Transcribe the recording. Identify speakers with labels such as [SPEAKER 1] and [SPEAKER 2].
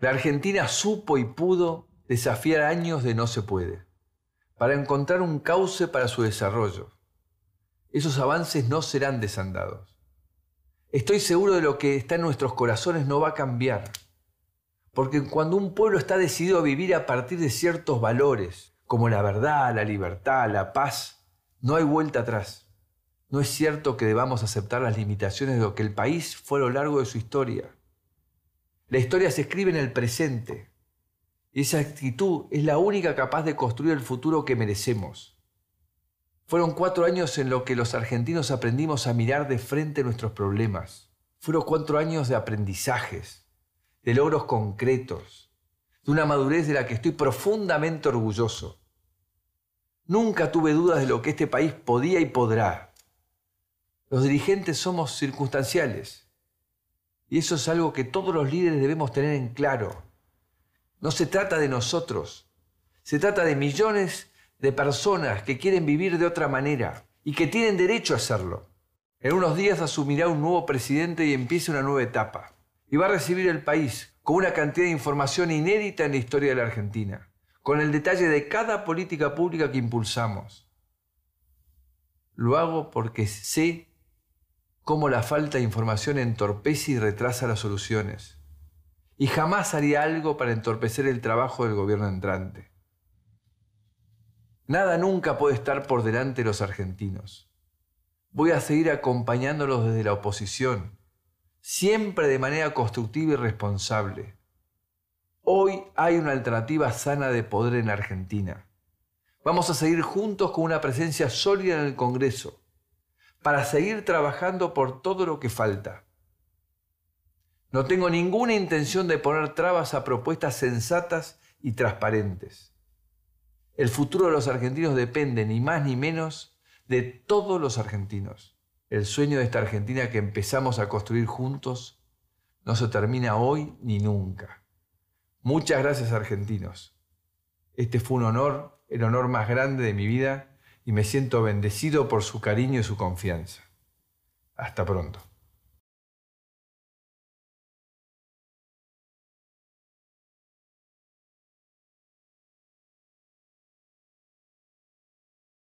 [SPEAKER 1] La Argentina supo y pudo desafiar años de no se puede, para encontrar un cauce para su desarrollo. Esos avances no serán desandados. Estoy seguro de lo que está en nuestros corazones no va a cambiar. Porque cuando un pueblo está decidido a vivir a partir de ciertos valores, como la verdad, la libertad, la paz, no hay vuelta atrás. No es cierto que debamos aceptar las limitaciones de lo que el país fue a lo largo de su historia. La historia se escribe en el presente. Esa actitud es la única capaz de construir el futuro que merecemos. Fueron cuatro años en los que los argentinos aprendimos a mirar de frente nuestros problemas. Fueron cuatro años de aprendizajes, de logros concretos, de una madurez de la que estoy profundamente orgulloso. Nunca tuve dudas de lo que este país podía y podrá. Los dirigentes somos circunstanciales. Y eso es algo que todos los líderes debemos tener en claro. No se trata de nosotros. Se trata de millones de personas que quieren vivir de otra manera y que tienen derecho a hacerlo. En unos días asumirá un nuevo presidente y empieza una nueva etapa. Y va a recibir el país con una cantidad de información inédita en la historia de la Argentina, con el detalle de cada política pública que impulsamos. Lo hago porque sé cómo la falta de información entorpece y retrasa las soluciones. Y jamás haría algo para entorpecer el trabajo del gobierno entrante. Nada nunca puede estar por delante de los argentinos. Voy a seguir acompañándolos desde la oposición, siempre de manera constructiva y responsable. Hoy hay una alternativa sana de poder en Argentina. Vamos a seguir juntos con una presencia sólida en el Congreso, para seguir trabajando por todo lo que falta. No tengo ninguna intención de poner trabas a propuestas sensatas y transparentes. El futuro de los argentinos depende ni más ni menos de todos los argentinos. El sueño de esta Argentina que empezamos a construir juntos no se termina hoy ni nunca. Muchas gracias argentinos. Este fue un honor, el honor más grande de mi vida y me siento bendecido por su cariño y su confianza. Hasta pronto.